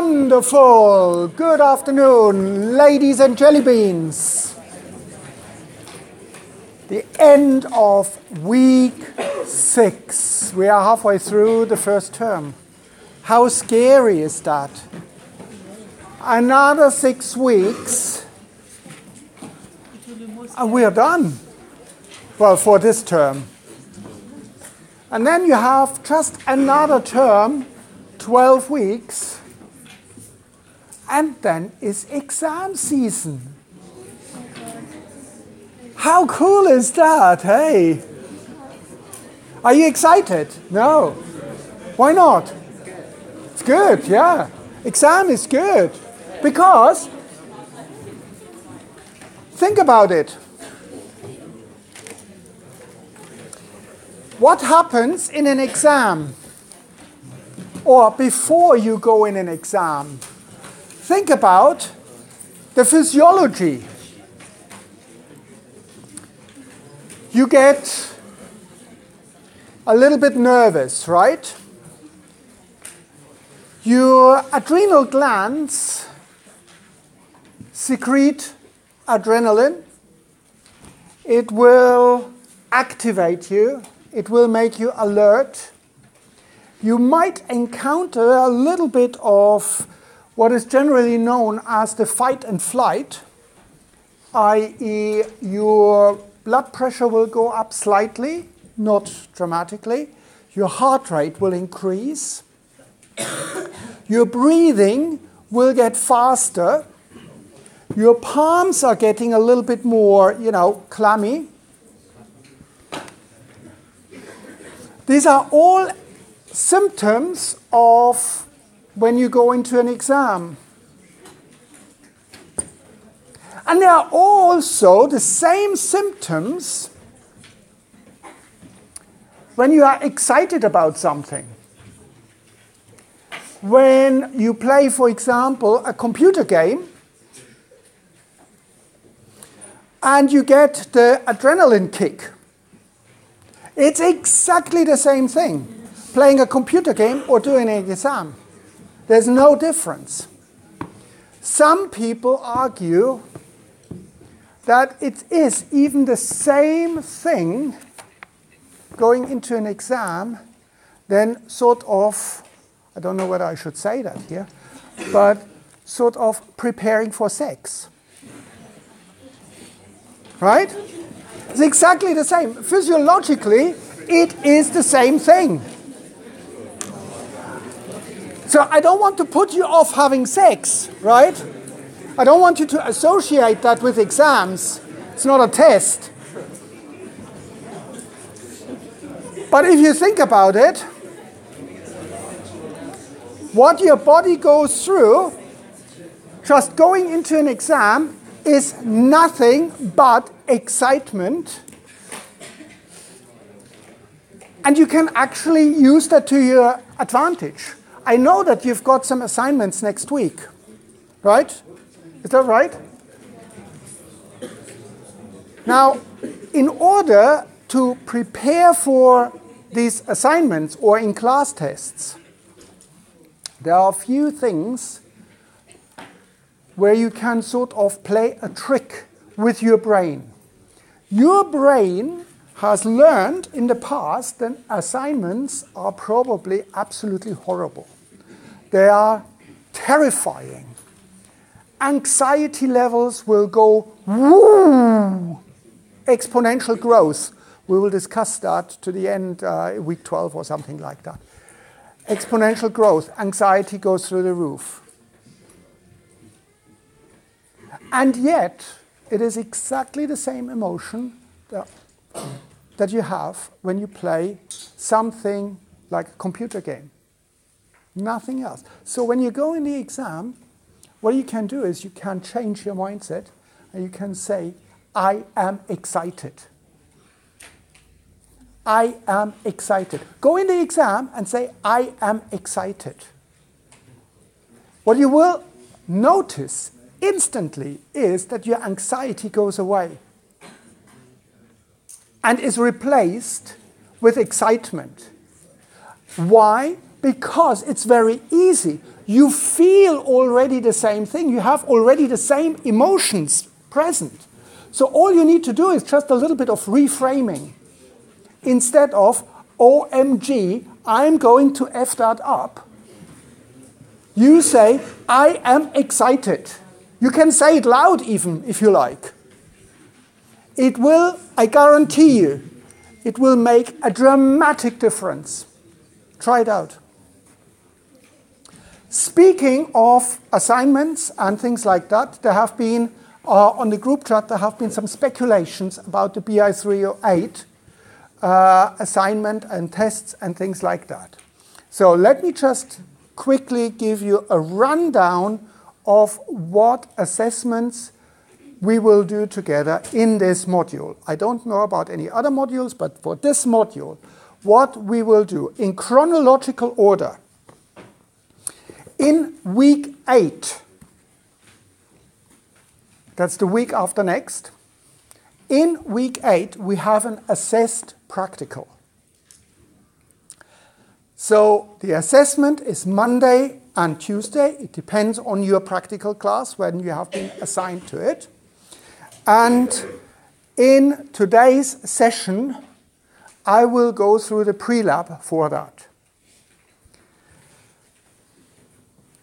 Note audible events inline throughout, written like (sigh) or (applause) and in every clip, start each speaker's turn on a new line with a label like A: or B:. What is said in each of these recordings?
A: wonderful. Good afternoon, ladies and jelly beans. The end of week six. We are halfway through the first term. How scary is that? Another six weeks, and we are done. Well, for this term. And then you have just another term 12 weeks, and then it's exam season. How cool is that, hey? Are you excited? No. Why not? It's good, yeah. Exam is good. Because, think about it. What happens in an exam? or before you go in an exam, think about the physiology. You get a little bit nervous, right? Your adrenal glands secrete adrenaline. It will activate you, it will make you alert you might encounter a little bit of what is generally known as the fight and flight, i.e., your blood pressure will go up slightly, not dramatically. Your heart rate will increase. (coughs) your breathing will get faster. Your palms are getting a little bit more, you know, clammy. These are all symptoms of when you go into an exam. And there are also the same symptoms when you are excited about something. When you play, for example, a computer game and you get the adrenaline kick. It's exactly the same thing playing a computer game or doing an exam. There's no difference. Some people argue that it is even the same thing going into an exam then sort of, I don't know whether I should say that here, but sort of preparing for sex. Right? It's exactly the same. Physiologically, it is the same thing. So I don't want to put you off having sex, right? I don't want you to associate that with exams. It's not a test. But if you think about it, what your body goes through just going into an exam is nothing but excitement. And you can actually use that to your advantage. I know that you've got some assignments next week, right? Is that right? Now, in order to prepare for these assignments or in class tests, there are a few things where you can sort of play a trick with your brain. Your brain has learned in the past that assignments are probably absolutely horrible. They are terrifying. Anxiety levels will go woo, exponential growth. We will discuss that to the end, uh, week 12 or something like that. Exponential growth, anxiety goes through the roof. And yet, it is exactly the same emotion that, that you have when you play something like a computer game. Nothing else. So when you go in the exam, what you can do is you can change your mindset and you can say, I am excited. I am excited. Go in the exam and say, I am excited. What you will notice instantly is that your anxiety goes away and is replaced with excitement. Why? Because it's very easy. You feel already the same thing, you have already the same emotions present. So all you need to do is just a little bit of reframing. Instead of, OMG, I'm going to F that up, you say, I am excited. You can say it loud even if you like. It will, I guarantee you, it will make a dramatic difference. Try it out. Speaking of assignments and things like that, there have been, uh, on the group chat, there have been some speculations about the BI 308 uh, assignment and tests and things like that. So let me just quickly give you a rundown of what assessments we will do together in this module. I don't know about any other modules, but for this module, what we will do in chronological order. In week 8, that's the week after next, in week 8, we have an assessed practical. So the assessment is Monday and Tuesday. It depends on your practical class when you have been assigned to it. And in today's session, I will go through the pre-lab for that.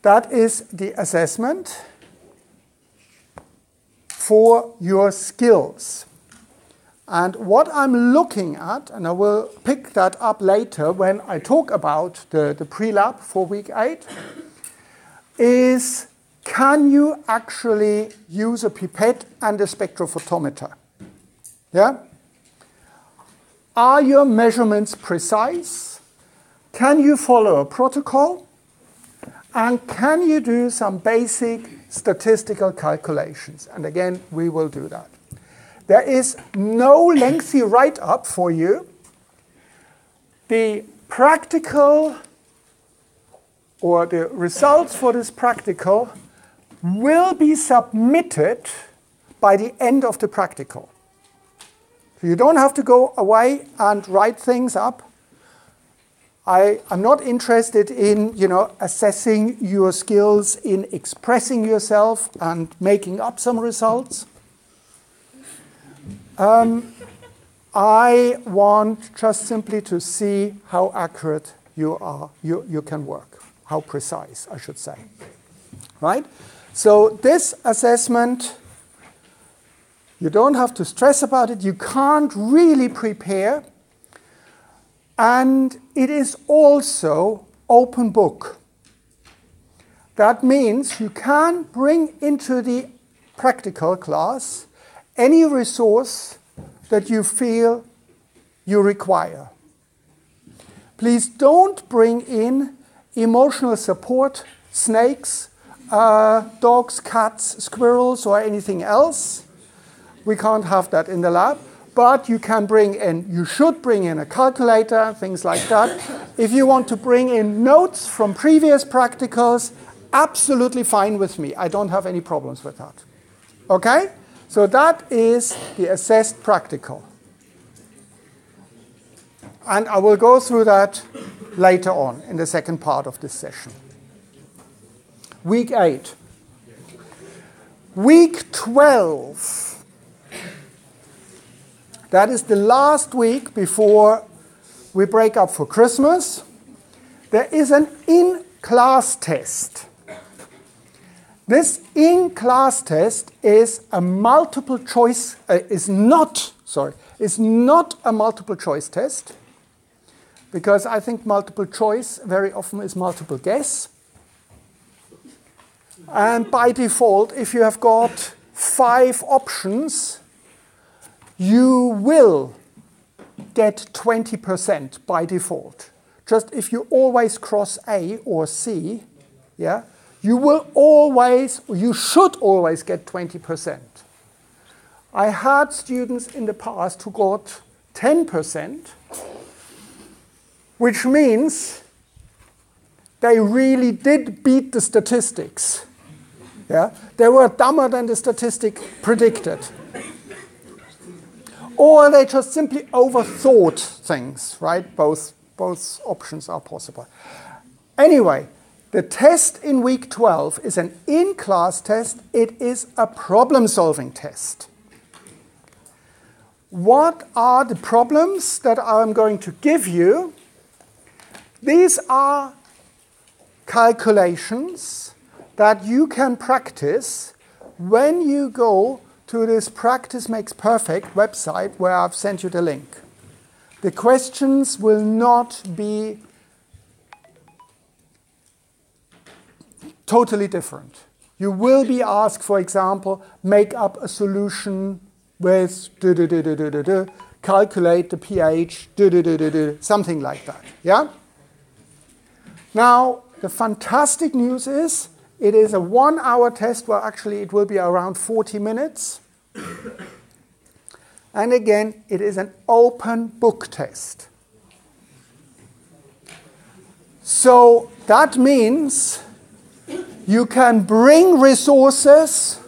A: That is the assessment for your skills. And what I'm looking at, and I will pick that up later when I talk about the, the pre-lab for week 8, is can you actually use a pipette and a spectrophotometer? Yeah? Are your measurements precise? Can you follow a protocol? And can you do some basic statistical calculations? And again, we will do that. There is no lengthy write-up for you. The practical or the results for this practical will be submitted by the end of the practical. So you don't have to go away and write things up. I, am not interested in you know, assessing your skills in expressing yourself and making up some results. Um, I want just simply to see how accurate you are, you, you can work, how precise, I should say. Right? So this assessment, you don't have to stress about it. You can't really prepare. And it is also open book. That means you can bring into the practical class any resource that you feel you require. Please don't bring in emotional support, snakes, uh, dogs, cats, squirrels, or anything else. We can't have that in the lab. But you can bring in, you should bring in a calculator, things like that. If you want to bring in notes from previous practicals, absolutely fine with me. I don't have any problems with that. Okay? So that is the assessed practical. And I will go through that later on in the second part of this session. Week 8. Week 12. That is the last week before we break up for Christmas. There is an in class test. This in class test is a multiple choice, uh, is not, sorry, is not a multiple choice test because I think multiple choice very often is multiple guess. And by default, if you have got five options, you will get 20% by default. Just if you always cross A or C, yeah, you will always, you should always get 20%. I had students in the past who got 10%, which means they really did beat the statistics. Yeah? They were dumber than the statistic predicted. Or they just simply overthought things, right? Both, both options are possible. Anyway, the test in week 12 is an in class test, it is a problem solving test. What are the problems that I'm going to give you? These are calculations that you can practice when you go to this Practice Makes Perfect website where I've sent you the link. The questions will not be totally different. You will be asked, for example, make up a solution with do, do, do, calculate the pH, something like that. Yeah? Now, the fantastic news is it is a one hour test where actually it will be around 40 minutes. and again, it is an open book test. So that means you can bring resources,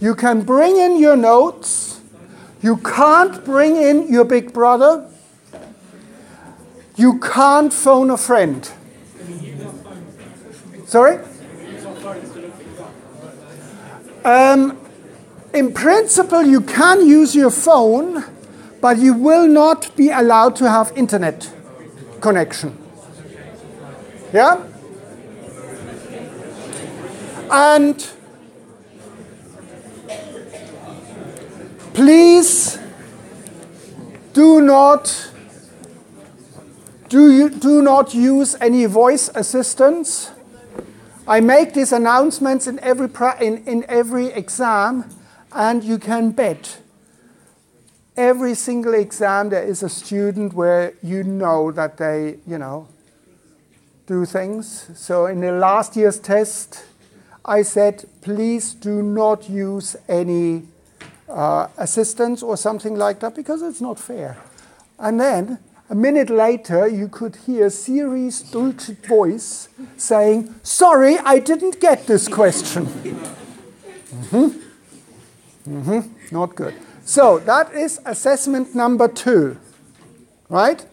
A: you can bring in your notes, you can't bring in your big brother, you can't phone a friend. Sorry? Um, in principle, you can use your phone, but you will not be allowed to have internet connection. Yeah? And please do not do, you, do not use any voice assistance. I make these announcements in every, in, in every exam, and you can bet every single exam there is a student where you know that they, you know, do things. So in the last year's test, I said, please do not use any uh, assistance or something like that because it's not fair. And then a minute later, you could hear Siri's dulcet voice saying, Sorry, I didn't get this question. mm-hmm. Mm-hmm. Not good. So that is assessment number two, right?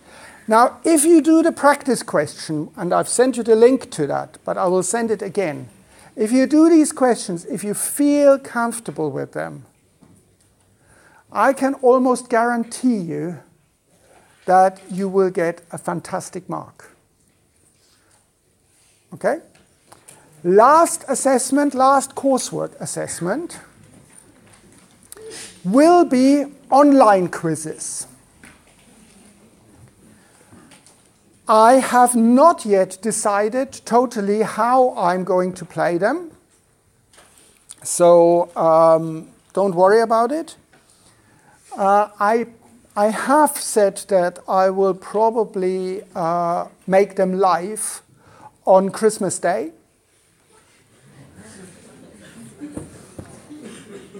A: Now, if you do the practice question, and I've sent you the link to that, but I will send it again. If you do these questions, if you feel comfortable with them, I can almost guarantee you that you will get a fantastic mark. Okay? Last assessment, last coursework assessment will be online quizzes. I have not yet decided totally how I'm going to play them. So um, don't worry about it. Uh, I, I have said that I will probably uh, make them live on Christmas Day.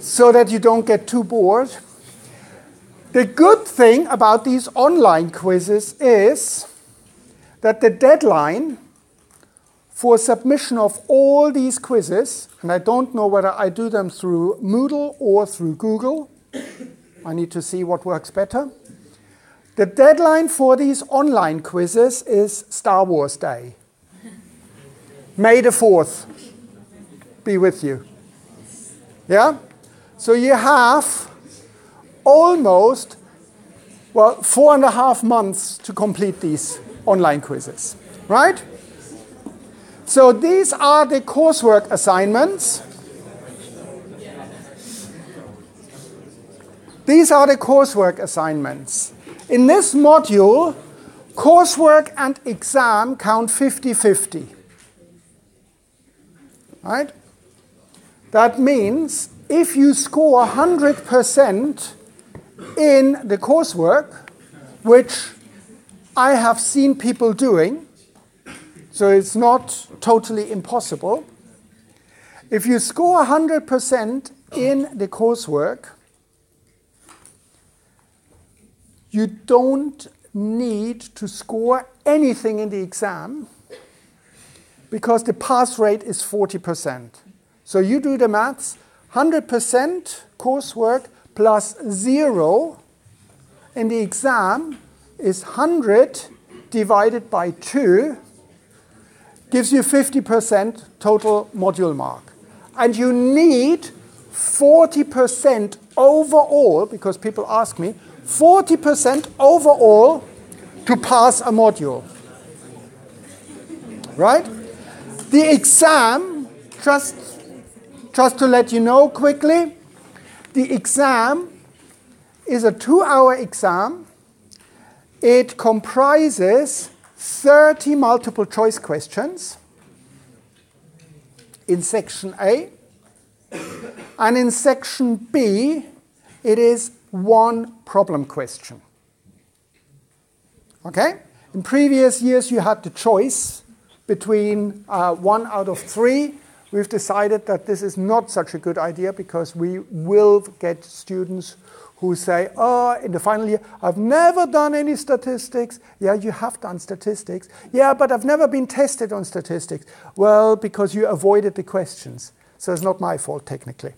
A: so that you don't get too bored. The good thing about these online quizzes is that the deadline for submission of all these quizzes, and I don't know whether I do them through Moodle or through Google, I need to see what works better. The deadline for these online quizzes is Star Wars Day. May the 4th be with you. Yeah? So you have almost, well, four and a half months to complete these online quizzes, right? So these are the coursework assignments. These are the coursework assignments. In this module, coursework and exam count 50-50. Right? That means if you score 100% in the coursework, which I have seen people doing, so it's not totally impossible. If you score 100% in the coursework, you don't need to score anything in the exam because the pass rate is 40%. So you do the maths, 100% coursework plus zero in the exam is 100 divided by 2 gives you 50% total module mark. And you need 40% overall, because people ask me, 40% overall to pass a module. Right? The exam, just, just to let you know quickly, the exam is a two-hour exam. It comprises 30 multiple choice questions in section A. And in section B, it is one problem question. Okay? In previous years, you had the choice between uh, one out of three we've decided that this is not such a good idea because we will get students who say, oh, in the final year, I've never done any statistics. Yeah, you have done statistics. Yeah, but I've never been tested on statistics. Well, because you avoided the questions. So it's not my fault, technically.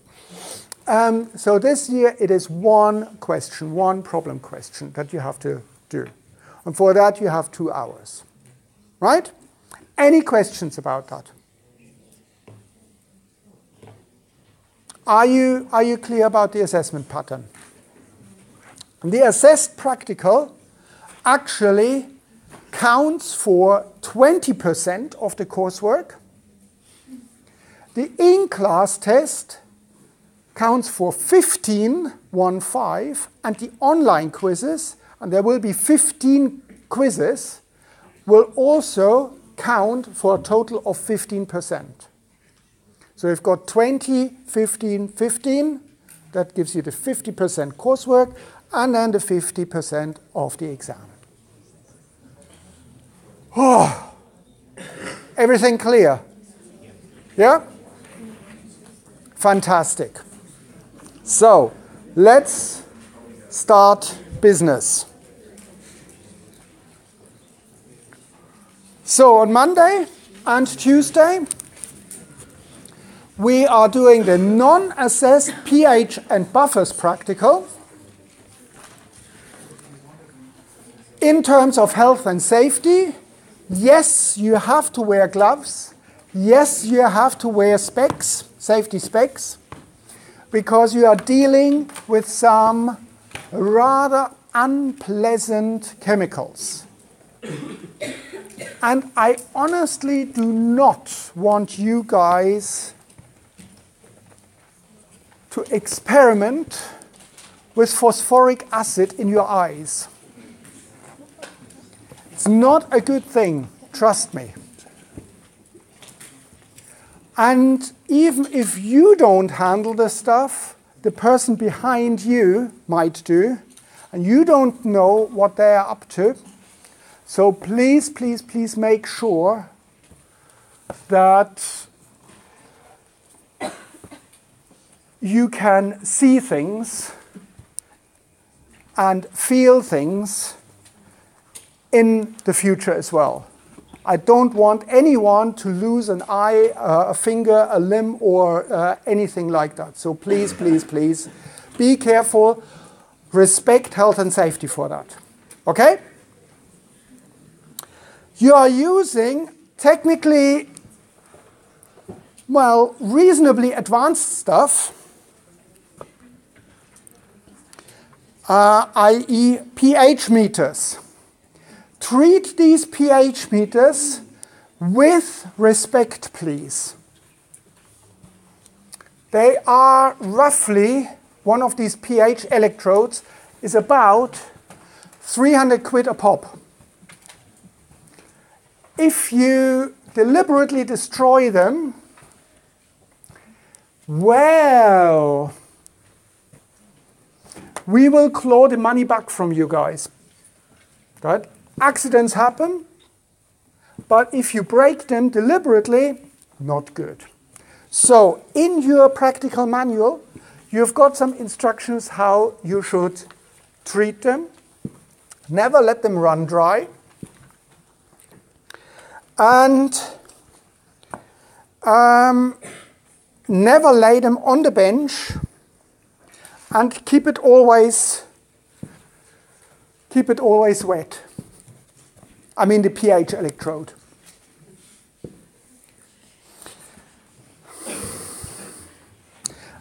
A: Um, so this year, it is one question, one problem question that you have to do. And for that, you have two hours. Right? Any questions about that? Are you, are you clear about the assessment pattern? The assessed practical actually counts for 20% of the coursework. The in-class test counts for 15, one five, and the online quizzes, and there will be 15 quizzes, will also count for a total of 15%. So we've got 20, 15, 15. That gives you the 50% coursework and then the 50% of the exam. Oh, everything clear? Yeah? Fantastic. So let's start business. So on Monday and Tuesday, we are doing the non-assessed pH and buffers practical. In terms of health and safety, yes, you have to wear gloves. Yes, you have to wear specs, safety specs, because you are dealing with some rather unpleasant chemicals. And I honestly do not want you guys to experiment with phosphoric acid in your eyes. It's not a good thing, trust me. And even if you don't handle the stuff, the person behind you might do, and you don't know what they are up to. So please, please, please make sure that you can see things and feel things in the future as well. I don't want anyone to lose an eye, uh, a finger, a limb, or uh, anything like that. So please, please, please be careful. Respect health and safety for that. Okay? You are using technically, well, reasonably advanced stuff, uh, i.e., pH meters treat these pH meters with respect, please. They are roughly, one of these pH electrodes is about 300 quid a pop. If you deliberately destroy them, well, we will claw the money back from you guys. Right? Accidents happen, but if you break them deliberately, not good. So, in your practical manual, you've got some instructions how you should treat them. Never let them run dry. And um, never lay them on the bench and keep it always keep it always wet. I mean the pH electrode.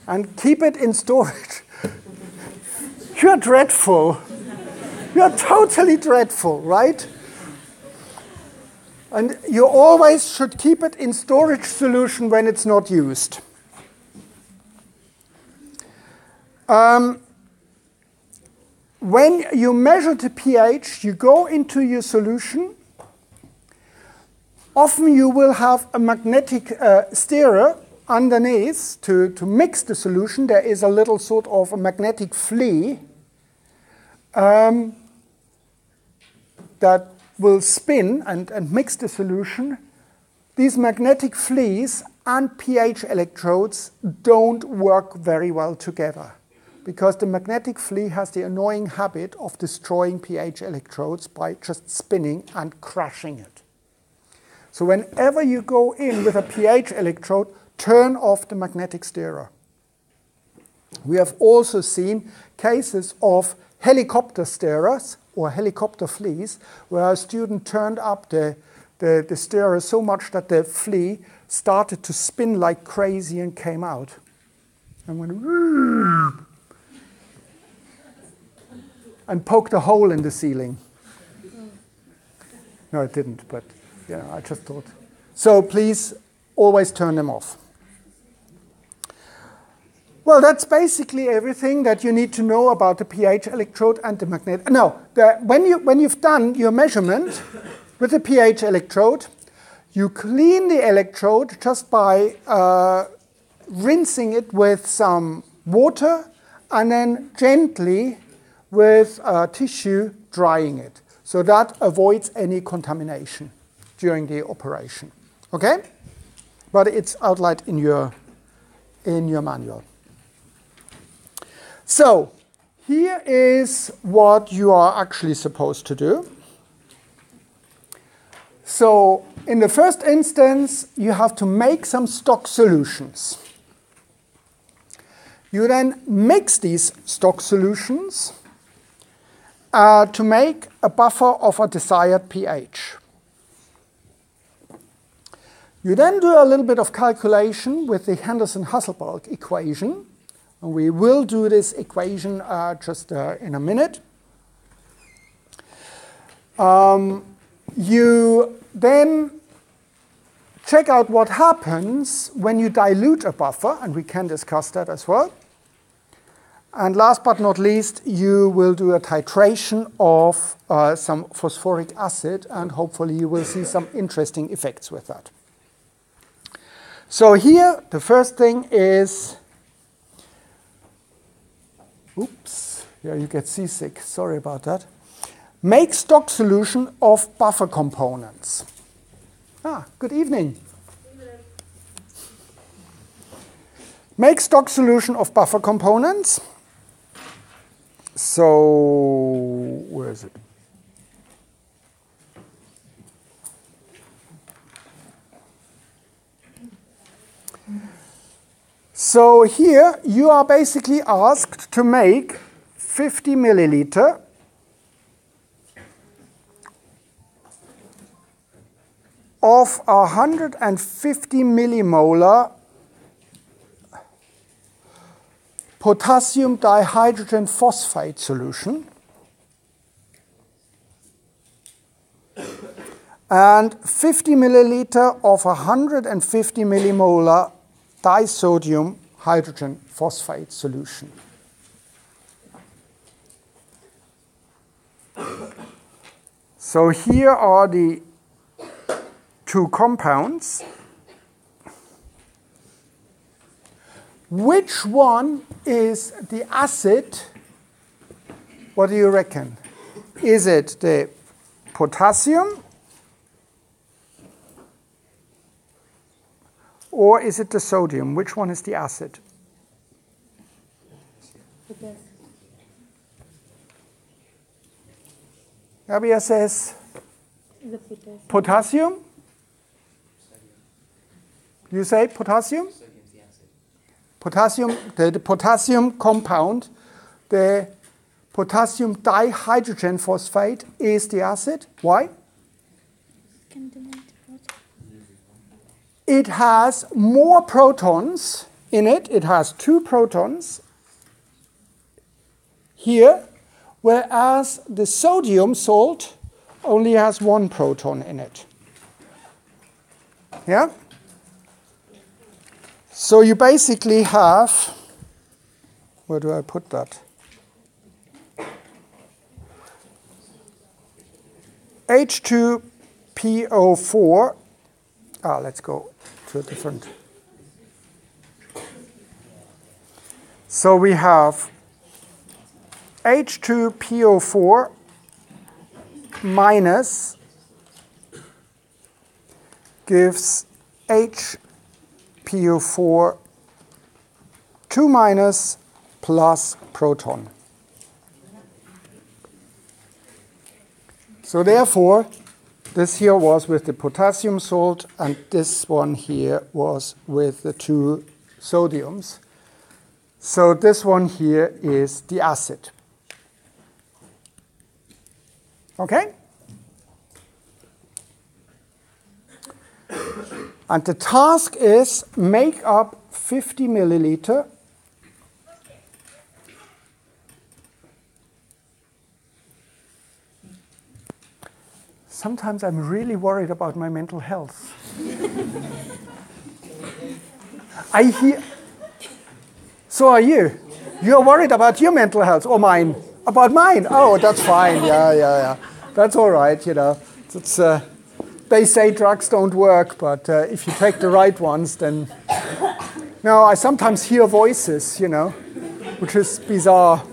A: And keep it in storage. (laughs) You're dreadful. You're totally dreadful, right? And you always should keep it in storage solution when it's not used. Um, when you measure the pH, you go into your solution. Often you will have a magnetic uh, stirrer underneath to, to mix the solution. There is a little sort of a magnetic flea um, that will spin and, and mix the solution. These magnetic fleas and pH electrodes don't work very well together because the magnetic flea has the annoying habit of destroying pH electrodes by just spinning and crashing it. So whenever you go in with a pH electrode, turn off the magnetic stirrer. We have also seen cases of helicopter stirrers or helicopter fleas where a student turned up the, the, the stirrer so much that the flea started to spin like crazy and came out. And went, and poked a hole in the ceiling. No, it didn't, but you know, I just thought. So please always turn them off. Well, that's basically everything that you need to know about the pH electrode and the magnet. No, the, when, you, when you've done your measurement with the pH electrode, you clean the electrode just by uh, rinsing it with some water and then gently with a tissue drying it. So that avoids any contamination during the operation. Okay? But it's outlined in your, in your manual. So, here is what you are actually supposed to do. So, in the first instance, you have to make some stock solutions. You then mix these stock solutions uh, to make a buffer of a desired pH. You then do a little bit of calculation with the Henderson-Hasselbalch equation. And we will do this equation uh, just uh, in a minute. Um, you then check out what happens when you dilute a buffer, and we can discuss that as well. And last but not least, you will do a titration of uh, some phosphoric acid, and hopefully you will see some interesting effects with that. So here, the first thing is, oops, yeah, you get seasick, sorry about that. Make stock solution of buffer components. Ah, good evening. Make stock solution of buffer components. So, where is it? So here you are basically asked to make 50 milliliter of 150 millimolar potassium dihydrogen phosphate solution and 50 milliliter of 150 millimolar disodium hydrogen phosphate solution. So here are the two compounds. Which one is the acid? What do you reckon? Is it the potassium or is it the sodium? Which one is the acid? Rabia says potassium. potassium. You say potassium? Potassium, the, the potassium compound, the potassium dihydrogen phosphate is the acid. Why? It has more protons in it. It has two protons here, whereas the sodium salt only has one proton in it. Yeah? So you basically have, where do I put that? H2PO4, ah, let's go to a different. So we have H2PO4 minus gives H PO4 2 minus plus proton. So therefore, this here was with the potassium salt, and this one here was with the two sodiums. So this one here is the acid. Okay? And the task is make up 50 milliliter Sometimes I'm really worried about my mental health. (laughs) I hear. So are you? You're worried about your mental health or mine? About mine? Oh, that's fine. Yeah, yeah, yeah. That's all right. You know, it's. Uh, they say drugs don't work, but uh, if you take the right ones, then. Now, I sometimes hear voices, you know, which is bizarre.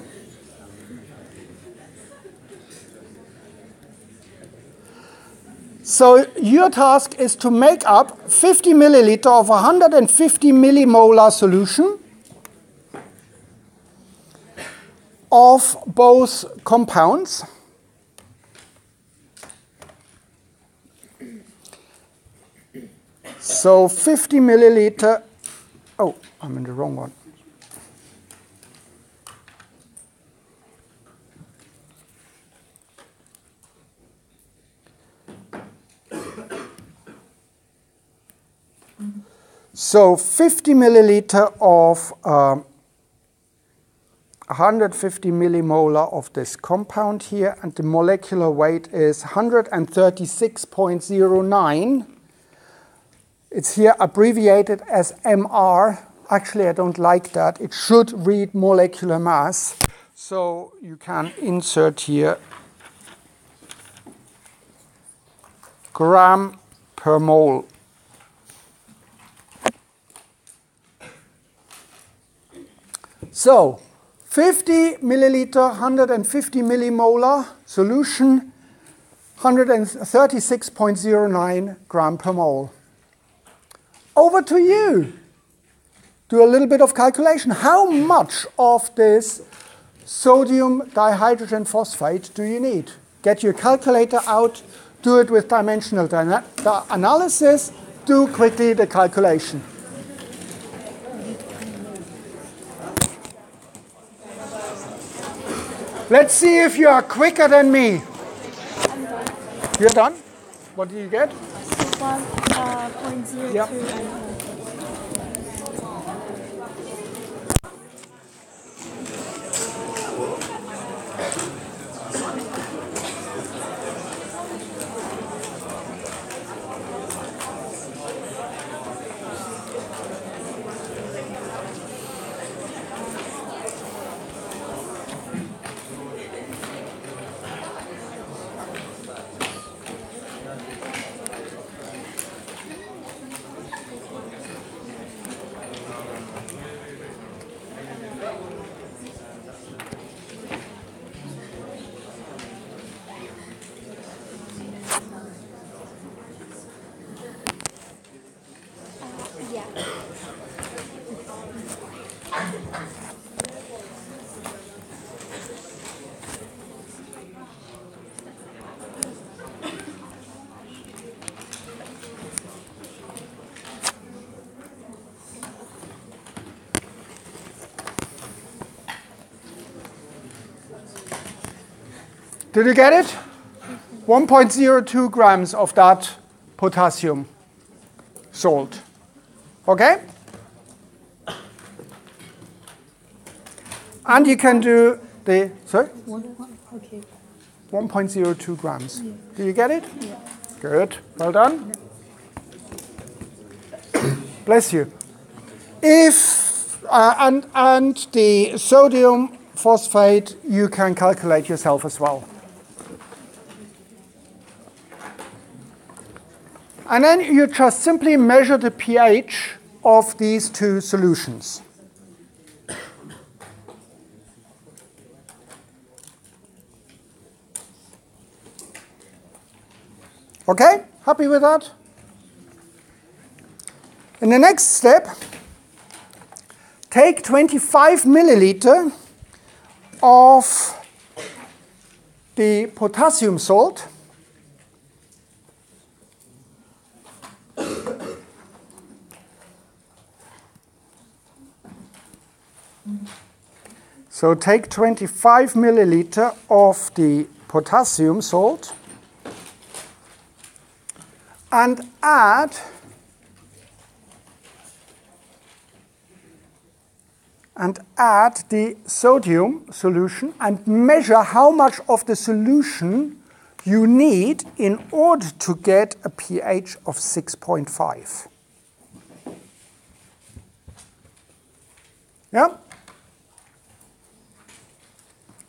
A: So your task is to make up 50 milliliter of 150 millimolar solution of both compounds. So 50 milliliter, oh, I'm in the wrong one. So 50 milliliter of um, 150 millimolar of this compound here, and the molecular weight is 136.09 it's here abbreviated as MR. actually I don't like that. It should read molecular mass. So you can insert here gram per mole. So 50 milliliter, 150 millimolar solution, 136.09 gram per mole. Over to you. Do a little bit of calculation. How much of this sodium dihydrogen phosphate do you need? Get your calculator out, do it with dimensional analysis, do quickly the calculation. Let's see if you are quicker than me. You're done? What do you get?
B: One, uh, 0.02
A: Yep. Did you get it? 1.02 grams of that potassium salt. Okay? And you can do the, sorry?
B: Okay.
A: 1.02 grams. Do you get it? Good. Well done. (coughs) Bless you. If uh, and and the sodium phosphate you can calculate yourself as well. And then you just simply measure the pH of these two solutions. Okay? Happy with that? In the next step, take 25 milliliter of the potassium salt So take 25 milliliter of the potassium salt and add and add the sodium solution and measure how much of the solution you need in order to get a pH of 6.5. Yeah?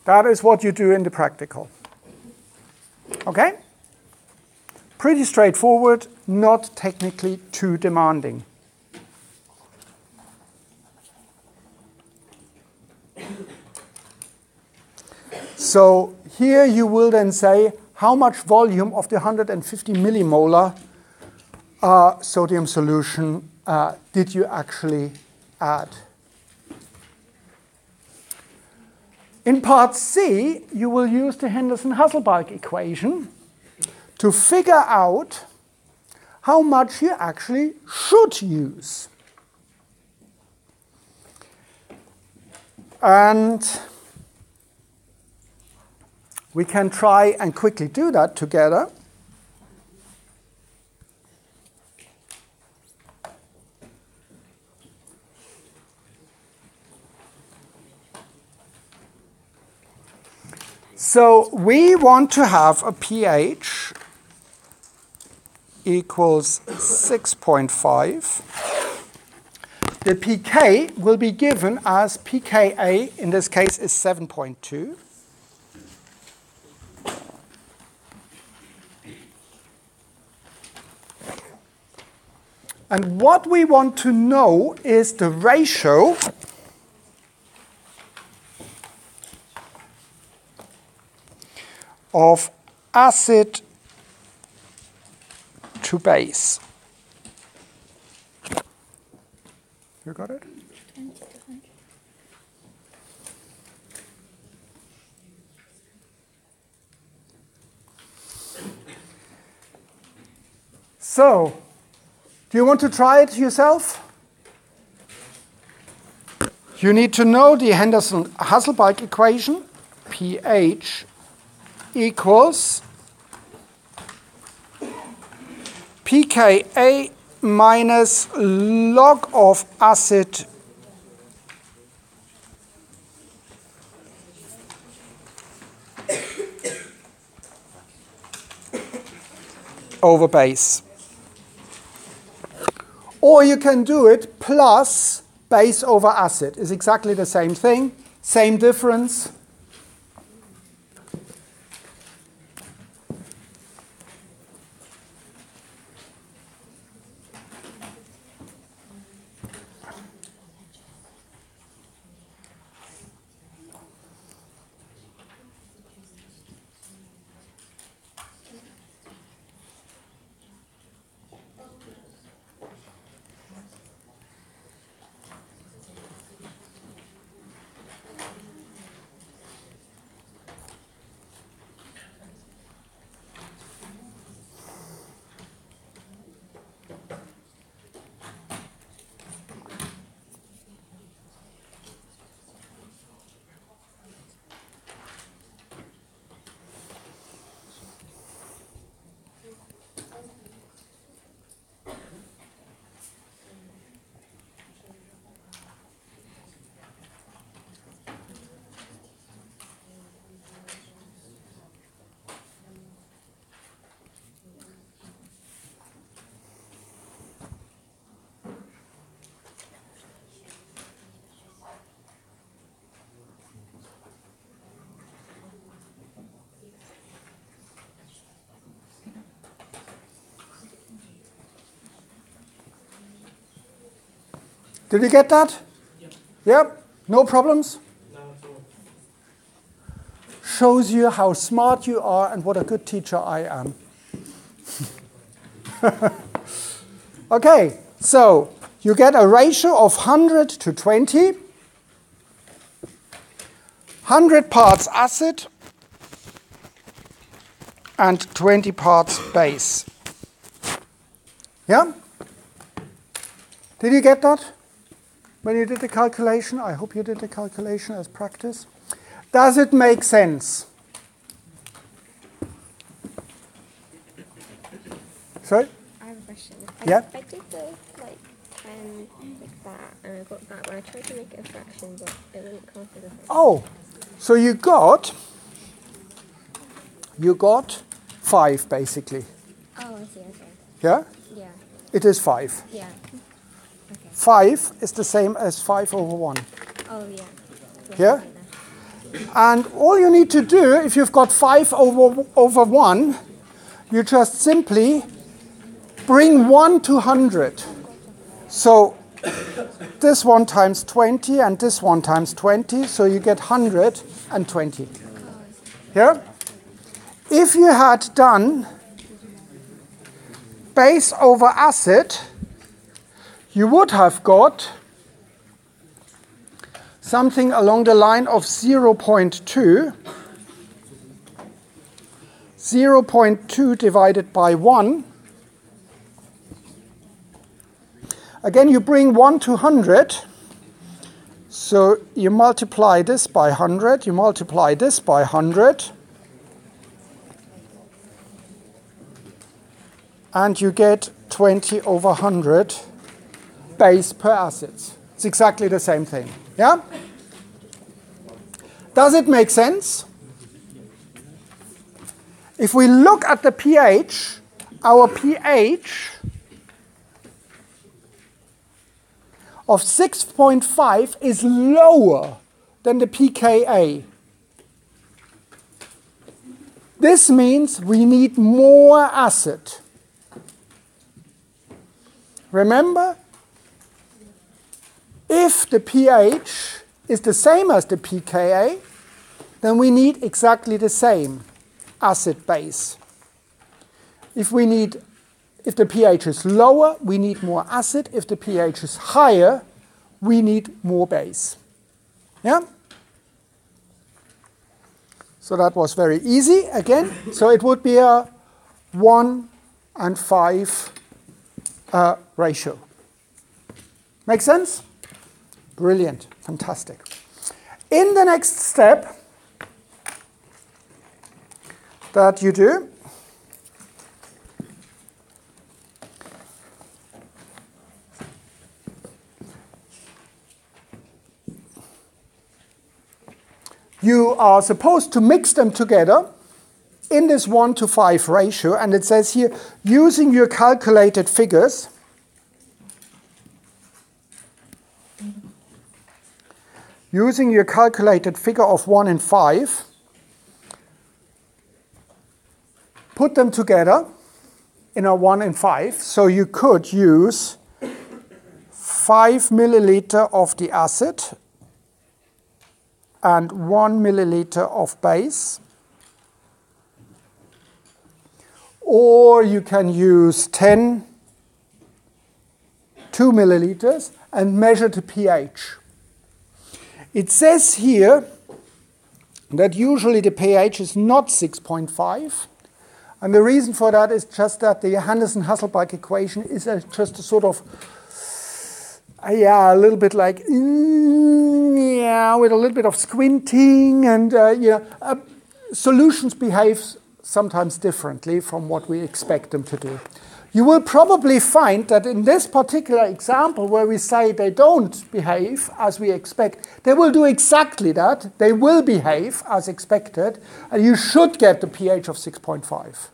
A: That is what you do in the practical. Okay? Pretty straightforward, not technically too demanding. So here you will then say how much volume of the 150 millimolar uh, sodium solution uh, did you actually add? In part C, you will use the Henderson-Hasselbalch equation to figure out how much you actually should use. And we can try and quickly do that together. So we want to have a pH equals 6.5 the pK will be given as pKa, in this case, is 7.2. And what we want to know is the ratio of acid to base. You got it? So, do you want to try it yourself? You need to know the Henderson-Hasselbalch equation, pH equals pKa minus log of acid over base. Or you can do it plus base over acid. It's exactly the same thing, same difference. Did you get that? Yep. yep. No problems?
C: No at all.
A: Shows you how smart you are and what a good teacher I am. (laughs) okay, so you get a ratio of 100 to 20. 100 parts acid and 20 parts base. Yeah? Did you get that? When you did the calculation? I hope you did the calculation as practice. Does it make sense? Sorry?
B: I have a question.
A: Yeah?
B: I, I did the like 10 like that, and I got that when I tried to make it a fraction, but it wouldn't come as a fraction.
A: Oh, so you got, you got 5 basically.
B: Oh, I see, okay.
A: Yeah?
B: Yeah,
A: It is 5.
B: yeah.
A: 5 is the same as 5 over 1.
B: Oh, yeah.
A: Yeah? And all you need to do, if you've got 5 over, over 1, you just simply bring 1 to 100. So this one times 20 and this one times 20, so you get 120. Yeah? If you had done base over acid, you would have got something along the line of 0.2. 0.2 divided by 1. Again, you bring 1 to 100. So you multiply this by 100, you multiply this by 100. And you get 20 over 100 base per acids. It's exactly the same thing. Yeah? Does it make sense? If we look at the pH, our pH of 6.5 is lower than the pKa. This means we need more acid. Remember, if the pH is the same as the pKa, then we need exactly the same acid base. If we need if the pH is lower, we need more acid. If the pH is higher, we need more base. Yeah? So that was very easy again. So it would be a 1 and 5 uh, ratio. Make sense? Brilliant. Fantastic. In the next step that you do, you are supposed to mix them together in this 1 to 5 ratio, and it says here, using your calculated figures, using your calculated figure of 1 and 5, put them together in a 1 and 5, so you could use 5 milliliter of the acid and 1 milliliter of base. Or you can use 10, 2 milliliters, and measure the pH. It says here that usually the pH is not 6.5. And the reason for that is just that the Henderson-Hasselbalch equation is just a sort of yeah, a little bit like, mm, yeah, with a little bit of squinting, and uh, you know, uh, solutions behave sometimes differently from what we expect them to do. You will probably find that in this particular example, where we say they don't behave as we expect, they will do exactly that. They will behave as expected, and you should get the pH of 6.5.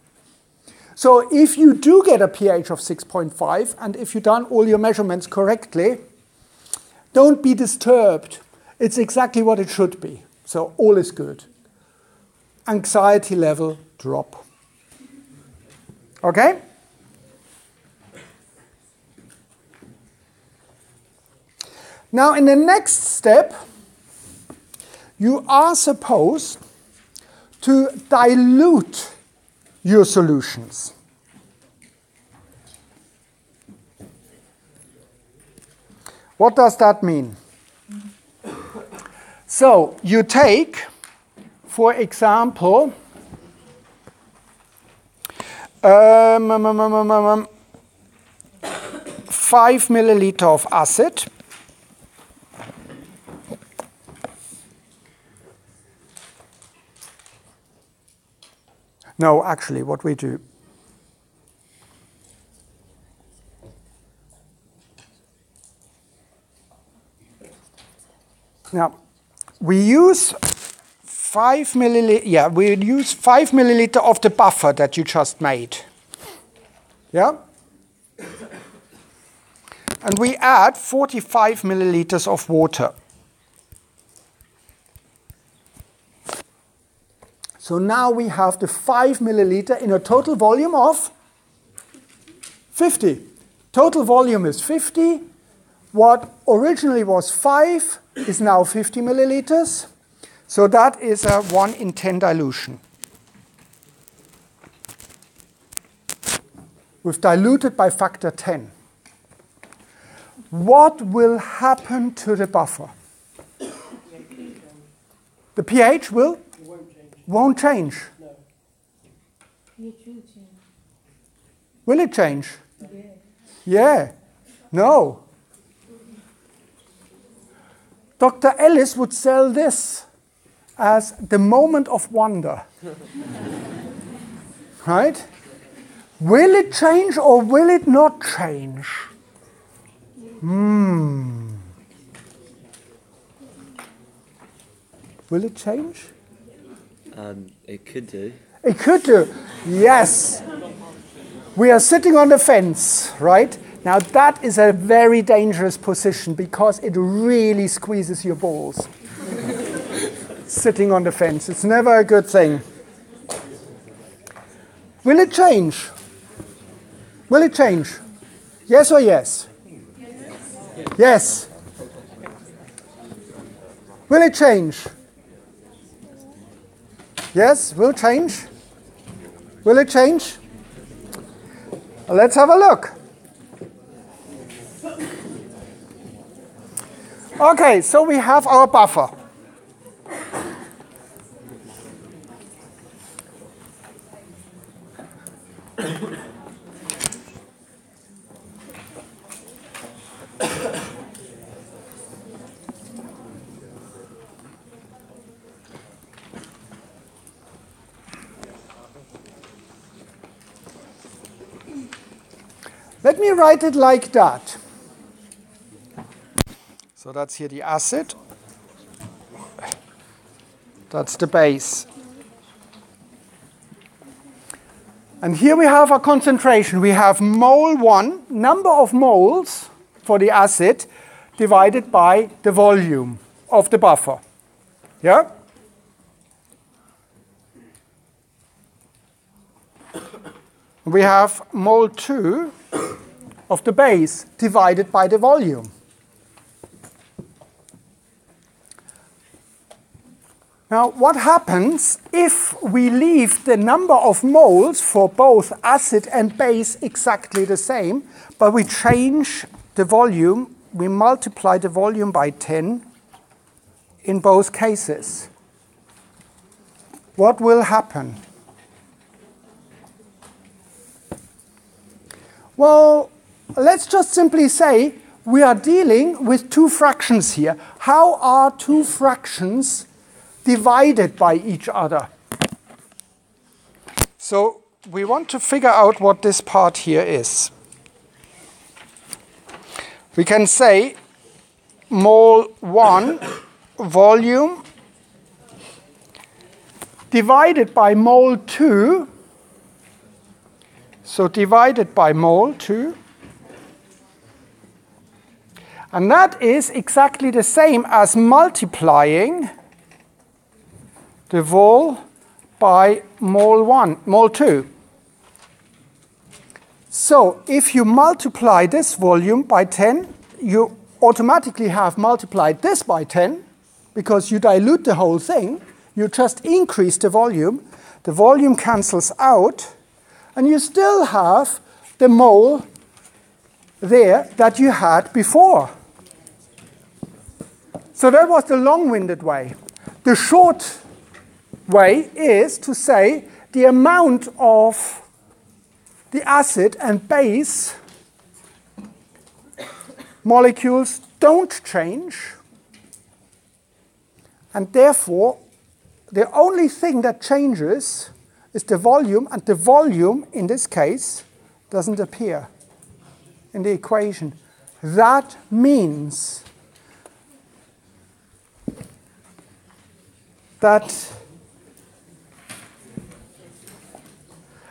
A: So if you do get a pH of 6.5, and if you've done all your measurements correctly, don't be disturbed. It's exactly what it should be. So all is good. Anxiety level drop. Okay? Now, in the next step, you are supposed to dilute your solutions. What does that mean? So you take, for example, um, um, um, um 5 milliliter of acid. No, actually, what we do. Now, we use five milliliter, yeah, we use five milliliter of the buffer that you just made. Yeah? And we add 45 milliliters of water. So now we have the 5 milliliter in a total volume of 50. Total volume is 50. What originally was 5 is now 50 milliliters. So that is a 1 in 10 dilution. We've diluted by factor 10. What will happen to the buffer? The pH will won't change. No. Will it change? Yeah. No. Dr. Ellis would sell this as the moment of wonder. (laughs) right? Will it change or will it not change? Hmm. Will it change?
C: Um, it could do.
A: It could do. Yes. We are sitting on the fence, right? Now that is a very dangerous position because it really squeezes your balls. Sitting on the fence. It's never a good thing. Will it change? Will it change? Yes or yes? Yes. Will it change? Yes, will change. Will it change? Let's have a look. Okay, so we have our buffer. Let me write it like that. So that's here the acid. That's the base. And here we have our concentration. We have mole 1, number of moles for the acid, divided by the volume of the buffer. Yeah? We have mole 2 of the base divided by the volume. Now, what happens if we leave the number of moles for both acid and base exactly the same, but we change the volume, we multiply the volume by 10 in both cases? What will happen? Well, let's just simply say we are dealing with two fractions here. How are two fractions divided by each other? So we want to figure out what this part here is. We can say mole 1 volume divided by mole 2 so divided by mole 2 and that is exactly the same as multiplying the vol by mole 1, mole 2. So if you multiply this volume by 10, you automatically have multiplied this by 10 because you dilute the whole thing. You just increase the volume. The volume cancels out, and you still have the mole there that you had before. So that was the long-winded way. The short way is to say the amount of the acid and base molecules don't change, and therefore the only thing that changes is the volume, and the volume in this case doesn't appear in the equation. That means that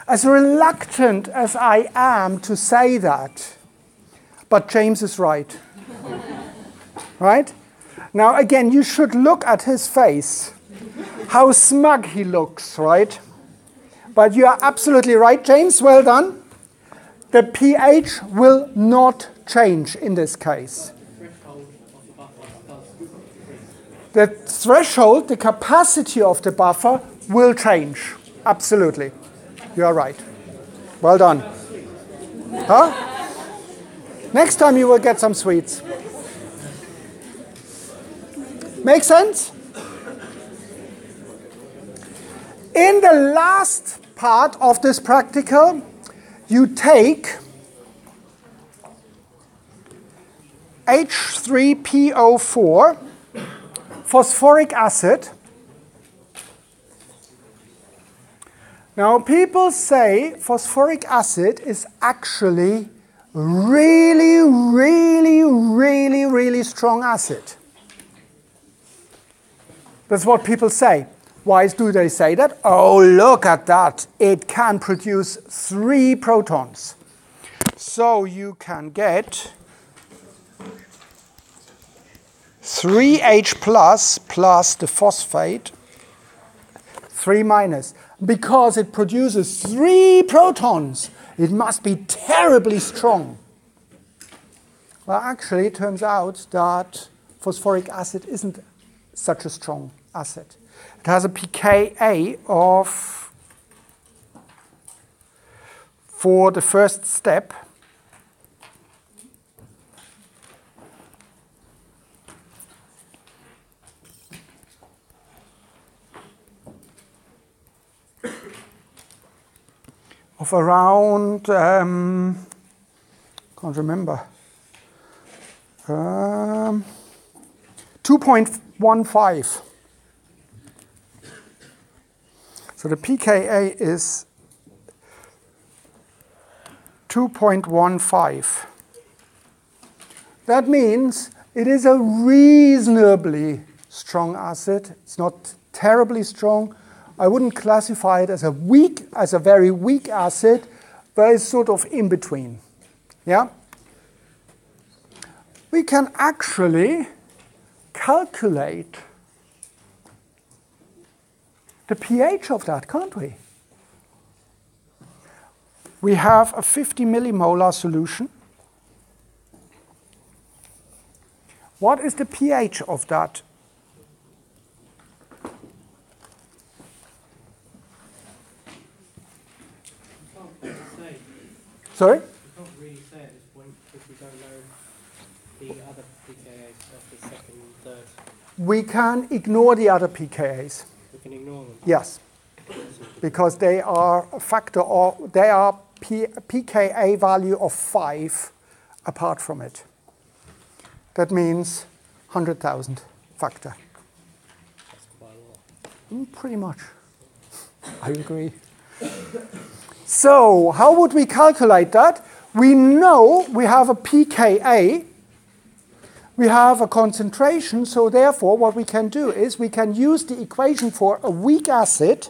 A: as reluctant as I am to say that, but James is right. (laughs) right? Now, again, you should look at his face, how smug he looks, right? But you are absolutely right, James, well done. The pH will not change in this case. The threshold, the capacity of the buffer will change. Absolutely. You are right. Well done. Huh? Next time you will get some sweets. Make sense? In the last part of this practical, you take H3PO4 phosphoric acid. Now, people say phosphoric acid is actually really, really, really, really strong acid. That's what people say. Why do they say that? Oh, look at that. It can produce three protons. So you can get 3H plus plus the phosphate, 3 minus. Because it produces three protons, it must be terribly strong. Well, actually, it turns out that phosphoric acid isn't such a strong acid. It has a pKa of, for the first step, of around, um, can't remember, um, 2.15. So the pKa is 2.15. That means it is a reasonably strong acid. It's not terribly strong. I wouldn't classify it as a weak, as a very weak acid, but it's sort of in between. Yeah? We can actually calculate the pH of that, can't we? We have a 50 millimolar solution. What is the pH of that? Sorry?
D: We can't really say at this point because we don't know the other pKa's of the second and third.
A: We can ignore the other pKa's.
D: We can ignore them.
A: Yes, because they are a factor of they are P, pKa value of five apart from it. That means hundred thousand factor.
D: That's quite a lot.
A: Mm, Pretty much. I agree. So, how would we calculate that? We know we have a pKa, we have a concentration, so therefore, what we can do is we can use the equation for a weak acid.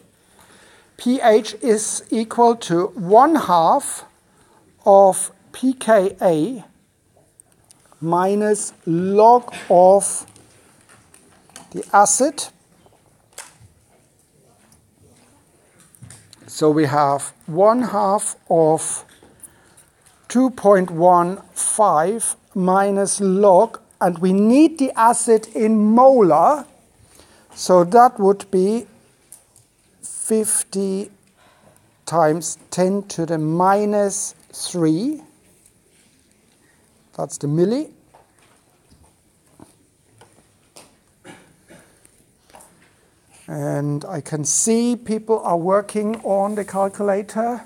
A: pH is equal to 1 half of pKa minus log of the acid So we have 1 half of 2.15 minus log, and we need the acid in molar, so that would be 50 times 10 to the minus 3. That's the milli. And I can see people are working on the calculator.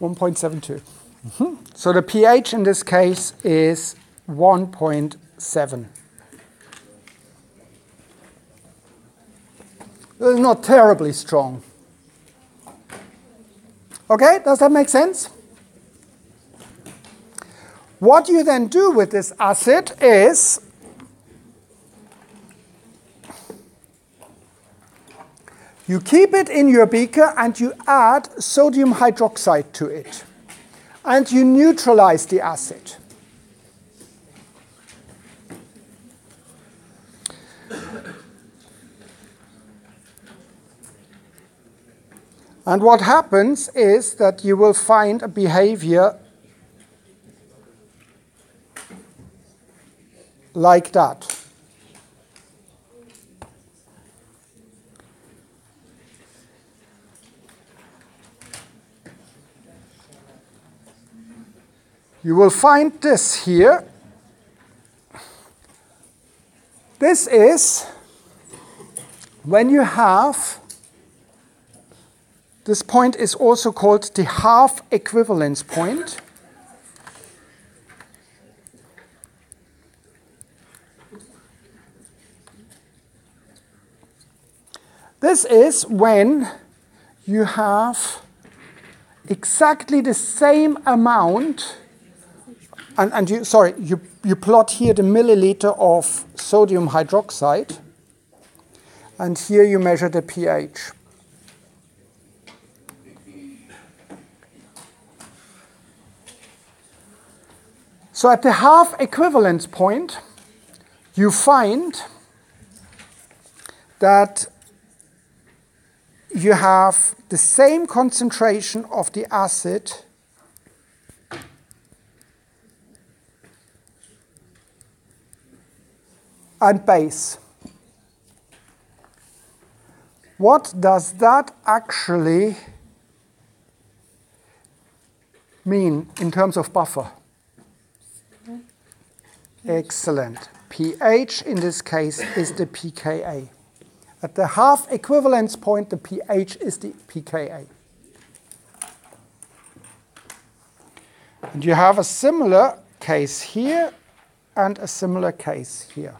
A: 1.72. Mhm. So the pH in this case is 1.7. It's not terribly strong. Okay, does that make sense? What you then do with this acid is You keep it in your beaker and you add sodium hydroxide to it. And you neutralize the acid. And what happens is that you will find a behavior like that. You will find this here. This is when you have, this point is also called the half equivalence point. This is when you have exactly the same amount and, and you, sorry, you, you plot here the milliliter of sodium hydroxide, and here you measure the pH. So at the half equivalence point, you find that you have the same concentration of the acid and base. What does that actually mean in terms of buffer? Excellent. pH in this case is the pKa. At the half equivalence point, the pH is the pKa. And you have a similar case here and a similar case here.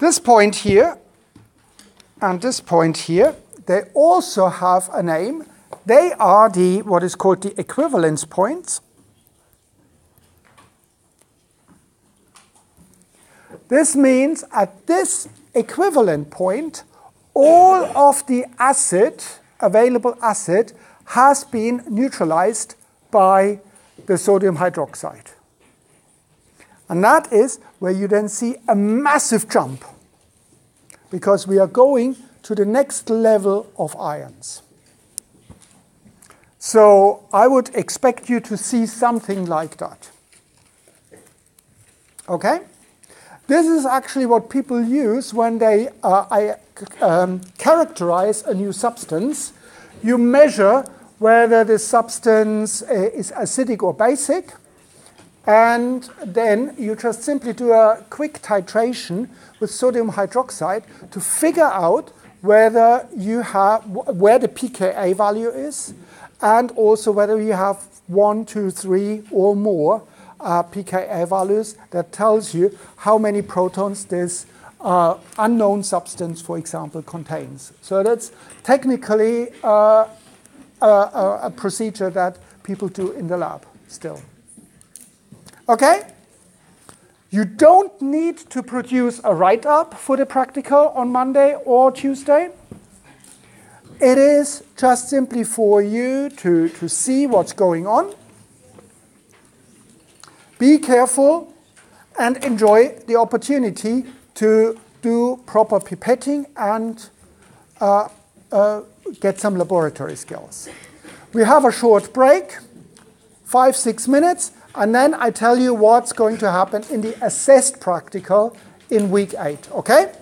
A: This point here and this point here, they also have a name. They are the what is called the equivalence points. This means at this equivalent point, all of the acid, available acid, has been neutralized by the sodium hydroxide. And that is where you then see a massive jump because we are going to the next level of ions. So I would expect you to see something like that. Okay? This is actually what people use when they uh, I, um, characterize a new substance. You measure whether the substance uh, is acidic or basic, and then you just simply do a quick titration with sodium hydroxide to figure out whether you have where the pKa value is, and also whether you have one, two, three, or more uh, pKa values that tells you how many protons this uh, unknown substance, for example, contains. So that's technically uh, a, a procedure that people do in the lab still. Okay? You don't need to produce a write up for the practical on Monday or Tuesday. It is just simply for you to, to see what's going on. Be careful and enjoy the opportunity to do proper pipetting and uh, uh, get some laboratory skills. We have a short break, five, six minutes. And then I tell you what's going to happen in the assessed practical in week eight, okay?